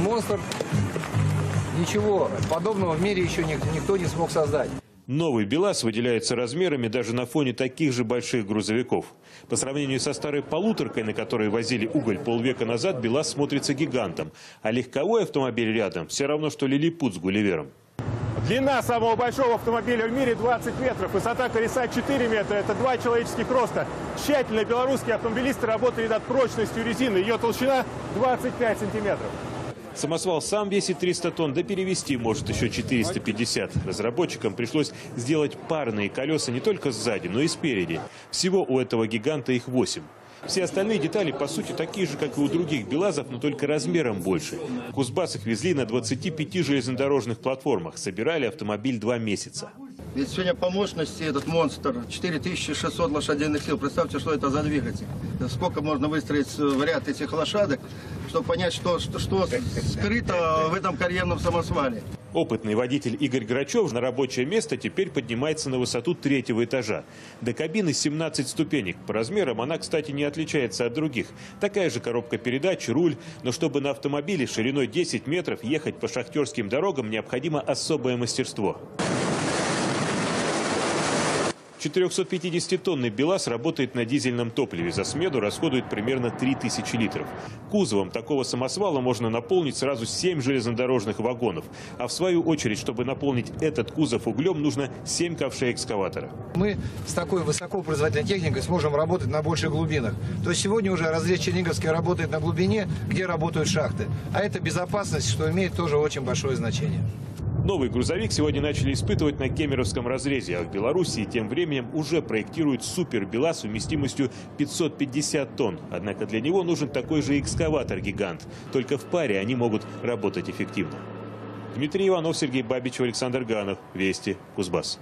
Монстр. Ничего подобного в мире еще ник- никто не смог создать. Новый БелАЗ выделяется размерами даже на фоне таких же больших грузовиков. По сравнению со старой полуторкой, на которой возили уголь полвека назад, БелАЗ смотрится гигантом. А легковой автомобиль рядом все равно, что лилипут с Гулливером. Длина самого большого автомобиля в мире 20 метров, высота колеса 4 метра. Это два человеческих роста. Тщательно белорусские автомобилисты работали над прочностью резины. Ее толщина 25 сантиметров. Самосвал сам весит 300 тонн, да перевести может еще 450. Разработчикам пришлось сделать парные колеса не только сзади, но и спереди. Всего у этого гиганта их 8. Все остальные детали, по сути, такие же, как и у других БелАЗов, но только размером больше. Кузбасс их везли на 25 железнодорожных платформах. Собирали автомобиль два месяца. Ведь сегодня по мощности этот монстр 4600 лошадиных сил. Представьте, что это за двигатель. Сколько можно выстроить в ряд этих лошадок, чтобы понять, что, что, что скрыто в этом карьерном самосвале. Опытный водитель Игорь Грачев на рабочее место теперь поднимается на высоту третьего этажа. До кабины 17 ступенек. По размерам она, кстати, не отличается от других. Такая же коробка передач, руль. Но чтобы на автомобиле шириной 10 метров ехать по шахтерским дорогам, необходимо особое мастерство. 450-тонный БелАЗ работает на дизельном топливе. За смену расходует примерно 3000 литров. Кузовом такого самосвала можно наполнить сразу 7 железнодорожных вагонов. А в свою очередь, чтобы наполнить этот кузов углем, нужно 7 ковшей экскаватора. Мы с такой высокопроизводительной техникой сможем работать на больших глубинах. То есть сегодня уже разрез Черниговский работает на глубине, где работают шахты. А это безопасность, что имеет тоже очень большое значение. Новый грузовик сегодня начали испытывать на Кемеровском разрезе, а в Белоруссии тем временем уже проектируют супер БелАЗ вместимостью 550 тонн. Однако для него нужен такой же экскаватор-гигант. Только в паре они могут работать эффективно. Дмитрий Иванов, Сергей Бабич, Александр Ганов. Вести. Кузбасс.